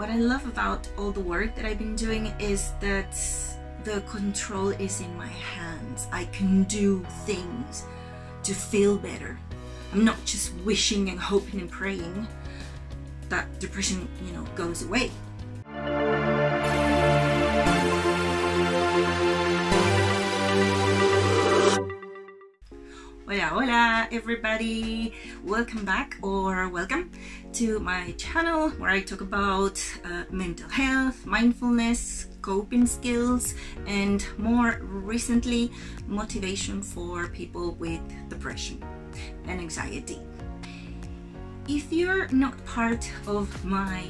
what I love about all the work that I've been doing is that the control is in my hands. I can do things to feel better. I'm not just wishing and hoping and praying that depression, you know, goes away. Hola, everybody! Welcome back or welcome to my channel where I talk about uh, mental health, mindfulness, coping skills, and more recently, motivation for people with depression and anxiety. If you're not part of my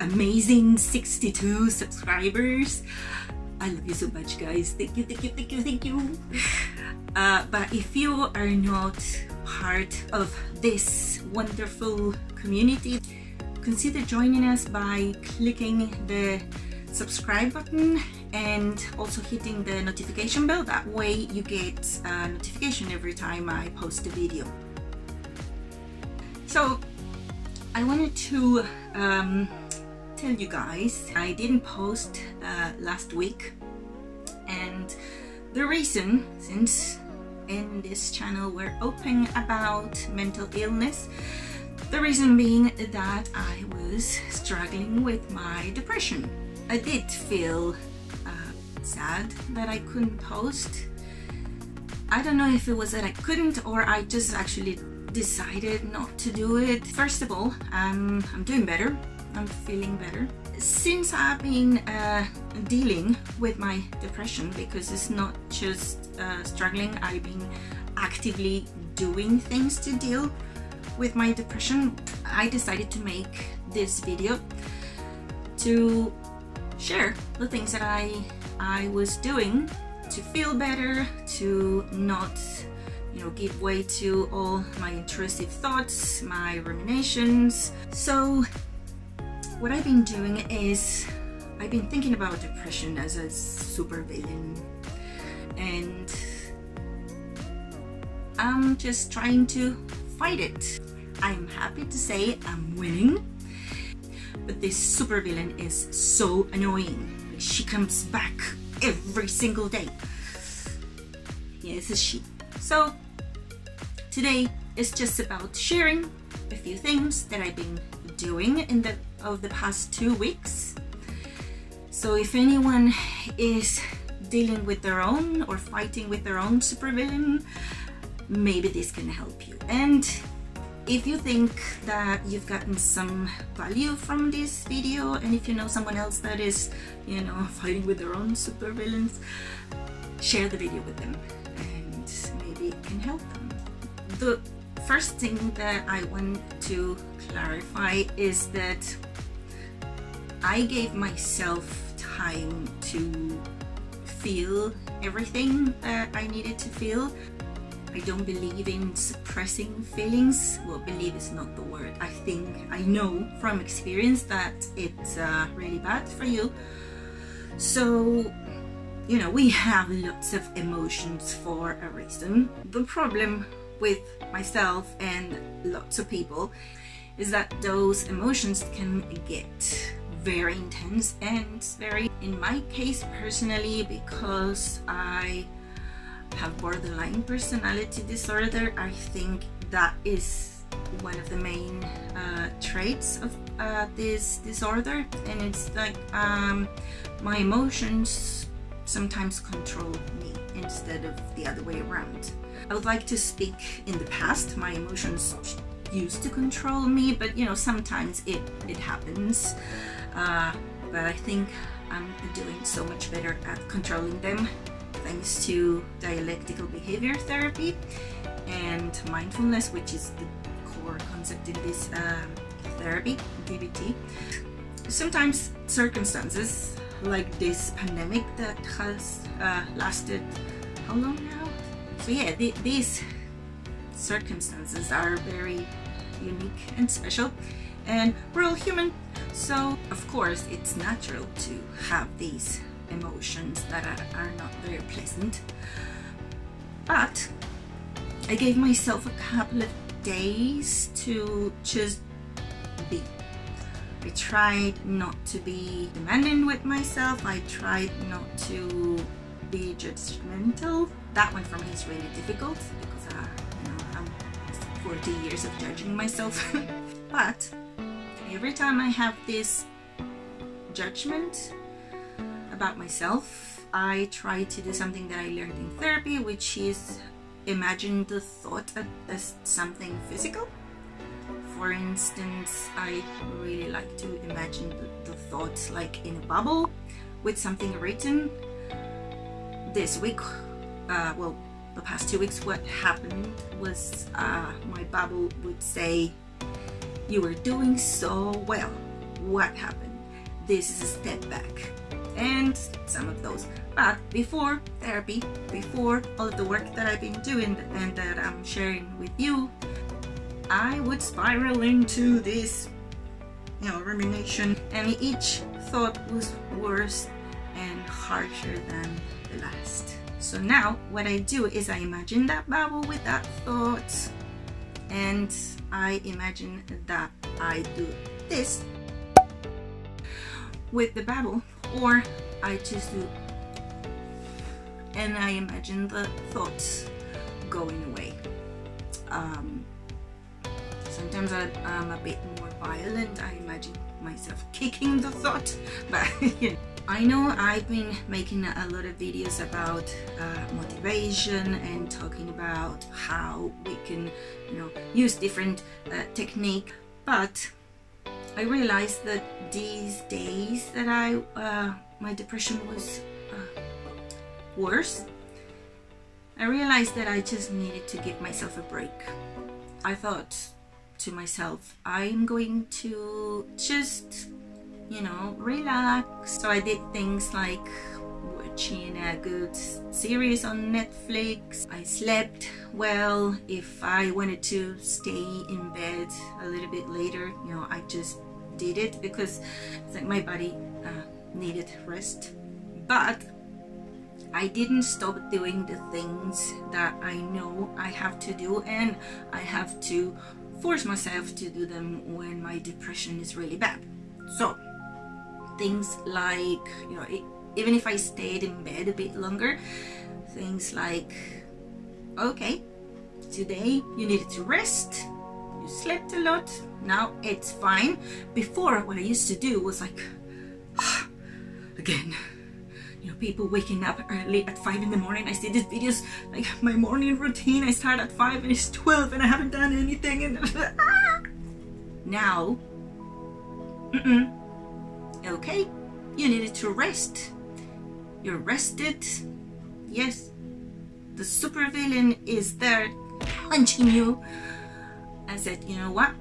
amazing 62 subscribers, I love you so much, guys. Thank you, thank you, thank you, thank you. Uh, but if you are not part of this wonderful community, consider joining us by clicking the subscribe button and also hitting the notification bell. That way you get a notification every time I post a video. So I wanted to um, tell you guys I didn't post uh, last week and the reason since in this channel we're open about mental illness. The reason being that I was struggling with my depression. I did feel uh, sad that I couldn't post. I don't know if it was that I couldn't or I just actually decided not to do it. First of all um, I'm doing better. I'm feeling better since I've been uh, dealing with my depression because it's not just uh, struggling I've been actively doing things to deal with my depression I decided to make this video to share the things that I I was doing to feel better to not you know give way to all my intrusive thoughts my ruminations. So what I've been doing is I've been thinking about depression as a super villain and I'm just trying to fight it. I'm happy to say I'm winning but this super villain is so annoying. She comes back every single day. Yes, it's she. So today is just about sharing a few things that I've been doing in the of the past two weeks. So if anyone is dealing with their own or fighting with their own supervillain, maybe this can help you. And if you think that you've gotten some value from this video and if you know someone else that is, you know, fighting with their own supervillains, share the video with them and maybe it can help them. The first thing that I want to clarify is that I gave myself time to feel everything that I needed to feel. I don't believe in suppressing feelings. Well, believe is not the word. I think I know from experience that it's uh, really bad for you. So, you know, we have lots of emotions for a reason. The problem with myself and lots of people is that those emotions can get very intense and very in my case personally because I have borderline personality disorder I think that is one of the main uh, traits of uh, this disorder. And it's like um, my emotions sometimes control me instead of the other way around. I would like to speak in the past. My emotions used to control me but you know sometimes it it happens uh, but I think I'm doing so much better at controlling them thanks to dialectical behavior therapy and mindfulness which is the core concept in this uh, therapy DBT sometimes circumstances like this pandemic that has uh, lasted how long now? So yeah th these circumstances are very unique and special and we're all human so of course it's natural to have these emotions that are, are not very pleasant but I gave myself a couple of days to just be I tried not to be demanding with myself. I tried not to be judgmental. That one for me is really difficult because uh, you know, I'm 40 years of judging myself. but every time I have this judgment about myself, I try to do something that I learned in therapy, which is imagine the thought as something physical. For instance, I really like to imagine the, the thoughts like in a bubble with something written. This week, uh, well, the past two weeks, what happened was uh, my bubble would say, You were doing so well. What happened? This is a step back. And some of those but before therapy, before all of the work that I've been doing and that I'm sharing with you, I would spiral into this, you know, rumination, and each thought was worse and harsher than the last. So now what I do is I imagine that bubble with that thought and I imagine that I do this with the bubble or I just do and I imagine the thoughts going away. Um, sometimes I, am a bit more violent. I imagine myself kicking the thought, but. I know I've been making a lot of videos about uh, motivation and talking about how we can, you know, use different uh, technique, but I realized that these days that I, uh, my depression was worse, I realized that I just needed to give myself a break. I thought to myself, I'm going to just, you know, relax. So I did things like watching a good series on Netflix. I slept well. If I wanted to stay in bed a little bit later, you know, I just did it because it's like my body uh, needed rest. But I didn't stop doing the things that I know I have to do and I have to force myself to do them when my depression is really bad. So things like, you know, it, even if I stayed in bed a bit longer, things like, okay, today you needed to rest, you slept a lot, now it's fine. Before, what I used to do was like, again, you know, people waking up early at 5 in the morning. I see these videos, like my morning routine, I start at 5 and it's 12 and I haven't done anything and now, mm -mm. Okay, you needed to rest. You're rested. Yes, the supervillain is there punching you. I said, you know what?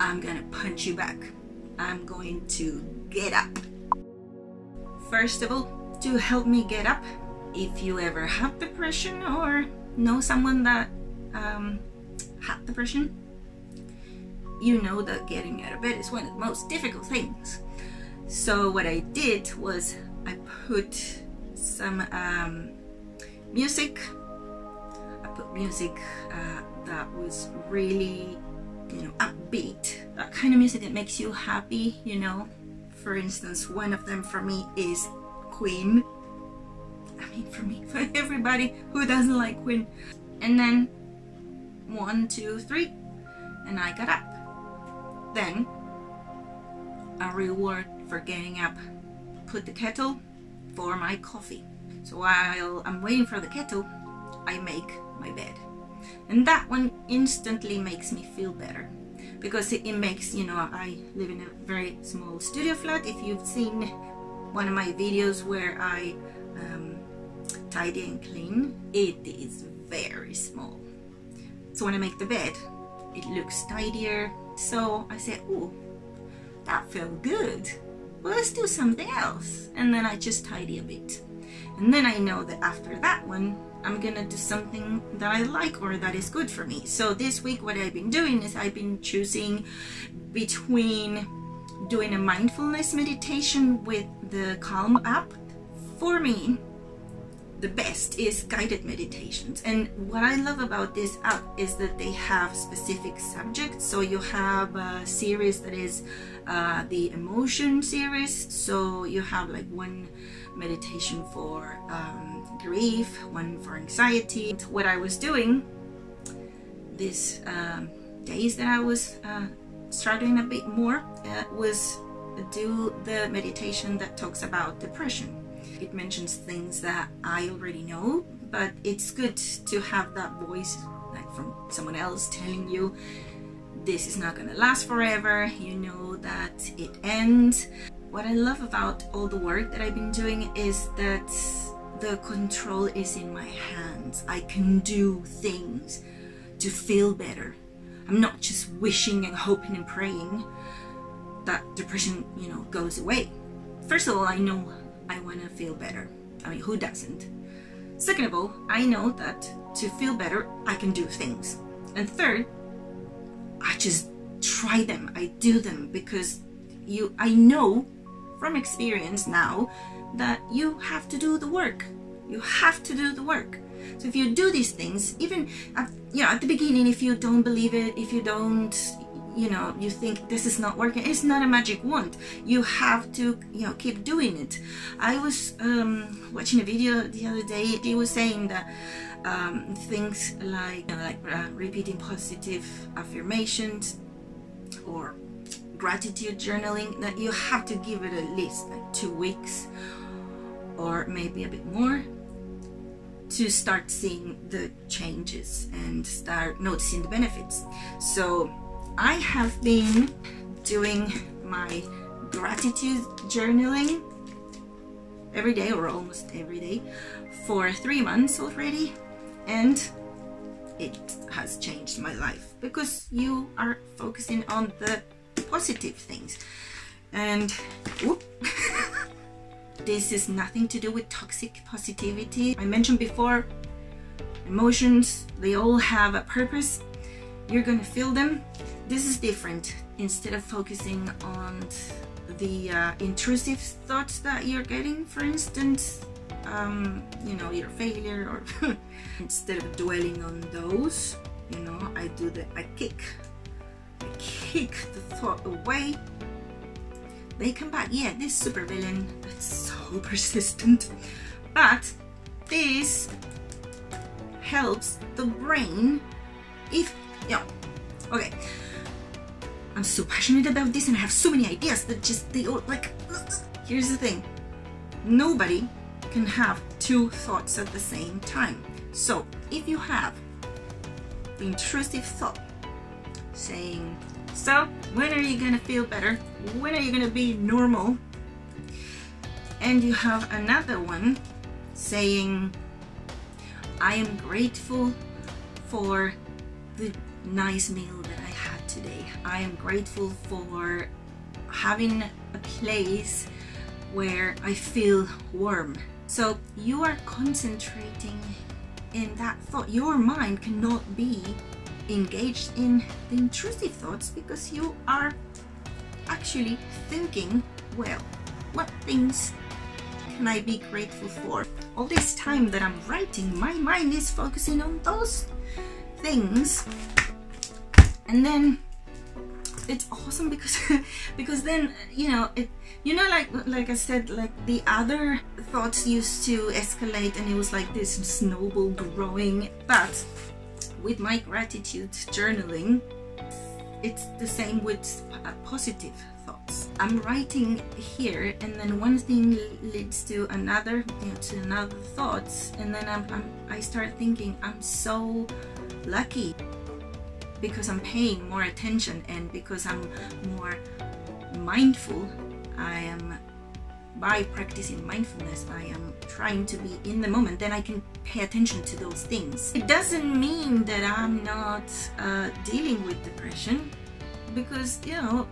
I'm gonna punch you back. I'm going to get up. First of all, to help me get up, if you ever have depression or know someone that um, had depression, you know that getting out of bed is one of the most difficult things. So what I did was I put some um, music. I put music uh, that was really, you know, upbeat. That kind of music that makes you happy, you know, for instance, one of them for me is Queen. I mean, for me, for everybody who doesn't like Queen. And then one, two, three, and I got up. Then a reward for getting up. Put the kettle for my coffee. So while I'm waiting for the kettle, I make my bed. And that one instantly makes me feel better because it, makes you know I live in a very small studio flat if you've seen one of my videos where I um, tidy and clean it is very small so when I make the bed it looks tidier so I said oh that felt good well let's do something else and then I just tidy a bit and then I know that after that one I'm gonna do something that I like or that is good for me. So this week what I've been doing is I've been choosing between doing a mindfulness meditation with the Calm app. For me, the best is guided meditations. And what I love about this app is that they have specific subjects. So you have a series that is uh, the emotion series. So you have like one meditation for um, grief, one for anxiety. What I was doing these um, days that I was uh, struggling a bit more uh, was do the meditation that talks about depression. It mentions things that I already know, but it's good to have that voice like from someone else telling you this is not gonna last forever, you know that it ends. What I love about all the work that I've been doing is that the control is in my hands. I can do things to feel better. I'm not just wishing and hoping and praying that depression, you know, goes away. First of all, I know I want to feel better. I mean, who doesn't? Second of all, I know that to feel better, I can do things. And third, I just try them. I do them because you I know from experience now that you have to do the work. You have to do the work. So if you do these things, even at, you know at the beginning, if you don't believe it, if you don't, you know, you think this is not working, it's not a magic wand. You have to, you know, keep doing it. I was um, watching a video the other day. He was saying that um, things like you know, like uh, repeating positive affirmations or gratitude journaling that you have to give it at least like two weeks or maybe a bit more to start seeing the changes and start noticing the benefits. So I have been doing my gratitude journaling every day or almost every day for three months already and it has changed my life because you are focusing on the positive things. And whoop, this is nothing to do with toxic positivity. I mentioned before emotions they all have a purpose. You're gonna feel them. This is different. Instead of focusing on the uh, intrusive thoughts that you're getting for instance um, you know your failure or instead of dwelling on those you know I do the I kick I kick the thought away. They come back. Yeah this supervillain it's so persistent. But this helps the brain if yeah okay. I'm so passionate about this and I have so many ideas that just they all like here's the thing. Nobody can have two thoughts at the same time. So if you have intrusive thought saying, so when are you gonna feel better? When are you gonna be normal? And you have another one saying, I am grateful for the nice meal that I had today. I am grateful for having a place where I feel warm so you are concentrating in that thought. Your mind cannot be engaged in the intrusive thoughts because you are actually thinking, well, what things can I be grateful for? All this time that I'm writing, my mind is focusing on those things. And then awesome because because then you know it you know like like I said like the other thoughts used to escalate and it was like this snowball growing. But with my gratitude journaling it's the same with uh, positive thoughts. I'm writing here and then one thing leads to another you know, to another thoughts and then I'm, I'm I start thinking I'm so lucky because I'm paying more attention and because I'm more mindful, I am by practicing mindfulness, I am trying to be in the moment, then I can pay attention to those things. It doesn't mean that I'm not uh, dealing with depression because, you know,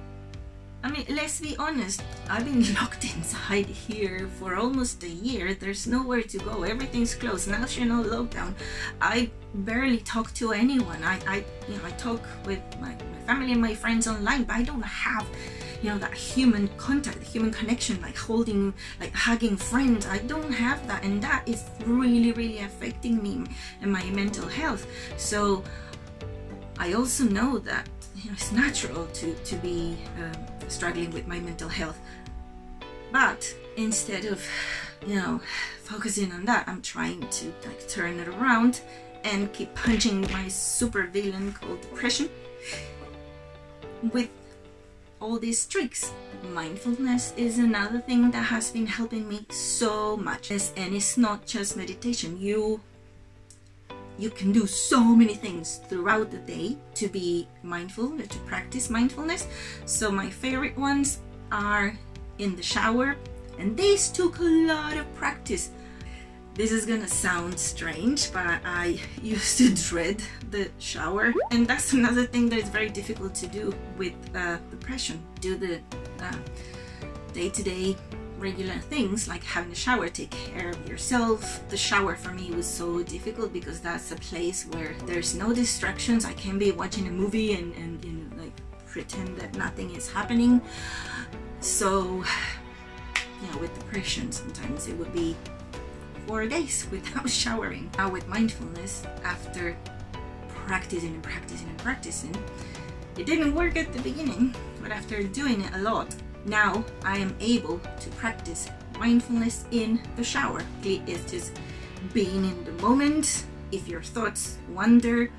I mean, let's be honest, I've been locked inside here for almost a year. There's nowhere to go. Everything's closed. National lockdown. I barely talk to anyone. I, I you know, I talk with my, my family and my friends online, but I don't have, you know, that human contact, human connection, like holding, like hugging friends. I don't have that, and that is really, really affecting me and my mental health. So I also know that you know, it's natural to, to be um, struggling with my mental health. But instead of, you know, focusing on that, I'm trying to like turn it around and keep punching my super villain called depression with all these tricks. Mindfulness is another thing that has been helping me so much. And it's not just meditation. You you can do so many things throughout the day to be mindful, to practice mindfulness. So my favorite ones are in the shower, and these took a lot of practice. This is gonna sound strange, but I used to dread the shower, and that's another thing that is very difficult to do with uh, depression. Do the day to day regular things like having a shower, take care of yourself. The shower for me was so difficult because that's a place where there's no distractions. I can be watching a movie and, and like pretend that nothing is happening. So, you know, with depression, sometimes it would be four days without showering. Now with mindfulness, after practicing and practicing and practicing, it didn't work at the beginning, but after doing it a lot, now I am able to practice mindfulness in the shower. It's just being in the moment. If your thoughts wander,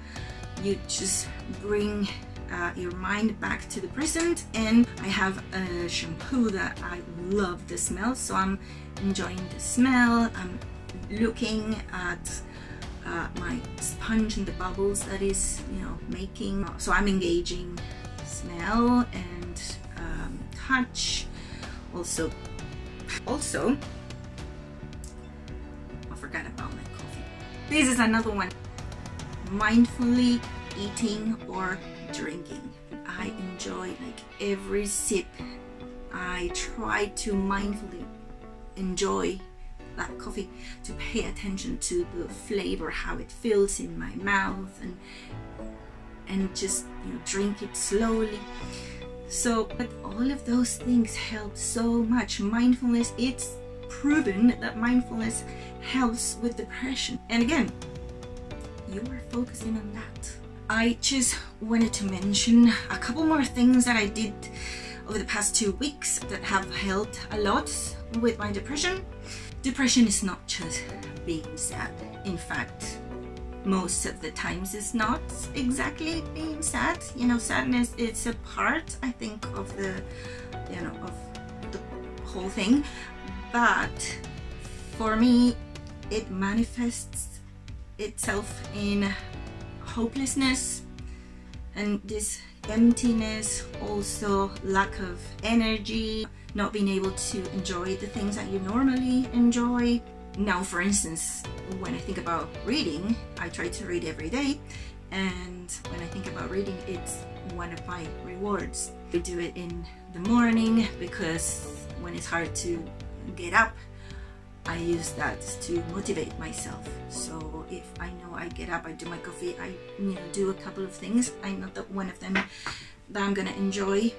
you just bring uh, your mind back to the present and I have a shampoo that I love the smell so I'm enjoying the smell I'm looking at uh, my sponge and the bubbles that is you know making so I'm engaging smell and touch. Also also I forgot about my coffee. This is another one. Mindfully eating or drinking. I enjoy like every sip. I try to mindfully enjoy that coffee to pay attention to the flavor how it feels in my mouth and and just you know drink it slowly so, but all of those things help so much. Mindfulness, it's proven that mindfulness helps with depression. And again, you are focusing on that. I just wanted to mention a couple more things that I did over the past two weeks that have helped a lot with my depression. Depression is not just being sad. In fact, most of the times it's not exactly being sad. You know sadness it's a part i think of the you know of the whole thing. But for me it manifests itself in hopelessness and this emptiness also lack of energy not being able to enjoy the things that you normally enjoy now, for instance, when I think about reading, I try to read every day. And when I think about reading, it's one of my rewards. I do it in the morning because when it's hard to get up, I use that to motivate myself. So if I know I get up, I do my coffee, I you know do a couple of things. I know that one of them that I'm gonna enjoy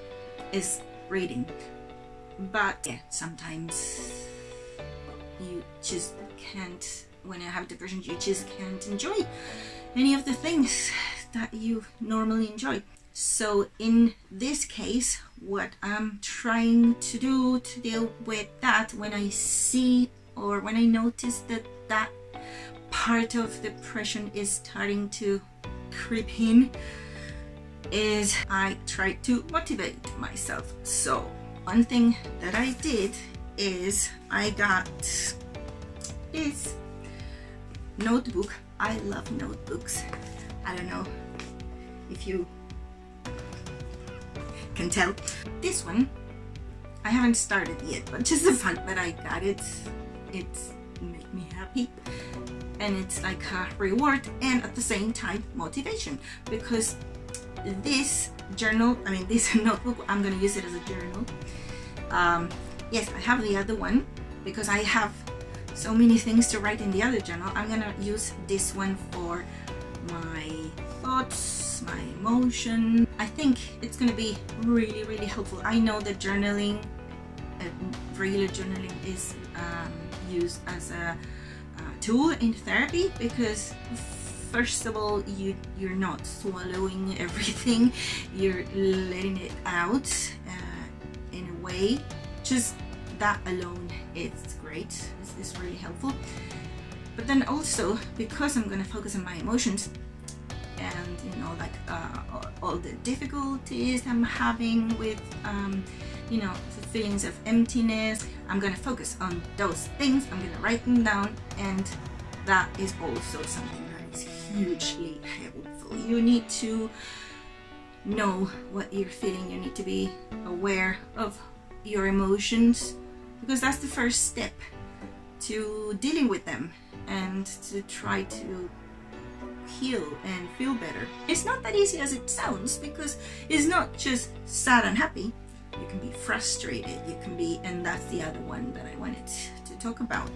is reading. But yeah, sometimes you just can't when I have depression you just can't enjoy any of the things that you normally enjoy. So in this case what I'm trying to do to deal with that when I see or when I notice that that part of depression is starting to creep in is I try to motivate myself. So one thing that I did is I got this notebook. I love notebooks. I don't know if you can tell. This one, I haven't started yet, but just the fact that I got it, it made me happy. And it's like a reward and at the same time motivation because this journal, I mean this notebook, I'm gonna use it as a journal. Um, yes I have the other one because I have so many things to write in the other journal. I'm gonna use this one for my thoughts my emotion. I think it's gonna be really really helpful. I know that journaling uh, regular journaling is um, used as a uh, tool in therapy because first of all you you're not swallowing everything. You're letting it out uh, in a way. Just that alone is great. This is really helpful. But then also because I'm gonna focus on my emotions and you know like uh, all the difficulties I'm having with um, you know the feelings of emptiness I'm gonna focus on those things I'm gonna write them down and that is also something that is hugely helpful you need to know what you're feeling you need to be aware of your emotions because that's the first step to dealing with them and to try to heal and feel better. It's not that easy as it sounds because it's not just sad and happy. You can be frustrated, you can be, and that's the other one that I wanted to talk about.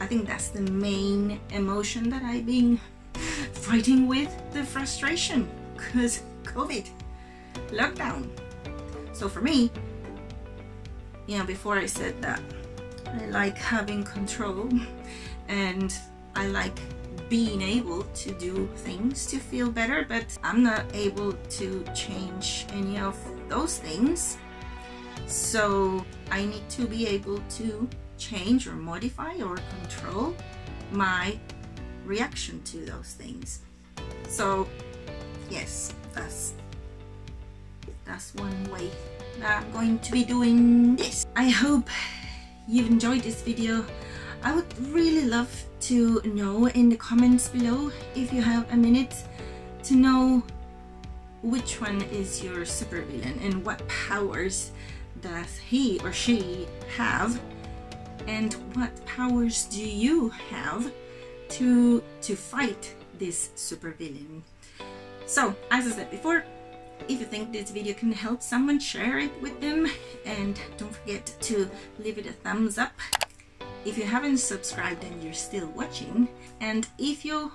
I think that's the main emotion that I've been fighting with the frustration because COVID, lockdown. So for me, know, before I said that I like having control and I like being able to do things to feel better, but I'm not able to change any of those things. So I need to be able to change or modify or control my reaction to those things. So yes, that's that's one way I'm going to be doing this. I hope you've enjoyed this video. I would really love to know in the comments below if you have a minute to know which one is your supervillain and what powers does he or she have and what powers do you have to to fight this supervillain so as I said before if you think this video can help someone share it with them. And don't forget to leave it a thumbs up. If you haven't subscribed and you're still watching and if you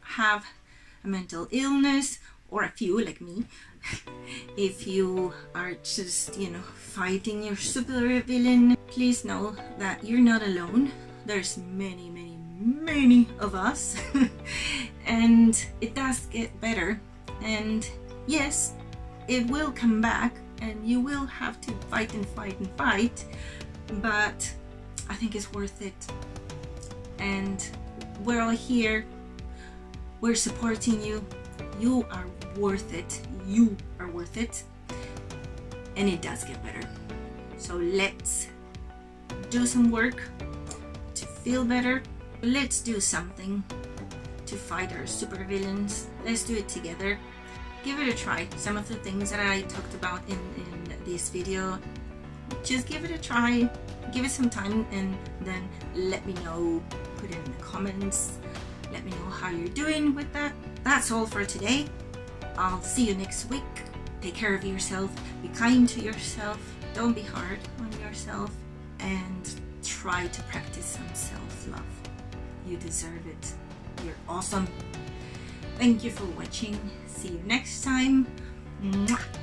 have a mental illness or a few like me if you are just you know fighting your super villain please know that you're not alone. There's many many many of us. And it does get better. And yes it will come back and you will have to fight and fight and fight but I think it's worth it. And we're all here. We're supporting you. You are worth it. You are worth it. And it does get better. So let's do some work to feel better. Let's do something to fight our supervillains. Let's do it together. Give it a try. Some of the things that I talked about in, in this video, just give it a try. Give it some time and then let me know. Put it in the comments. Let me know how you're doing with that. That's all for today. I'll see you next week. Take care of yourself. Be kind to yourself. Don't be hard on yourself. And try to practice some self-love. You deserve it. You're awesome. Thank you for watching see you next time Mwah.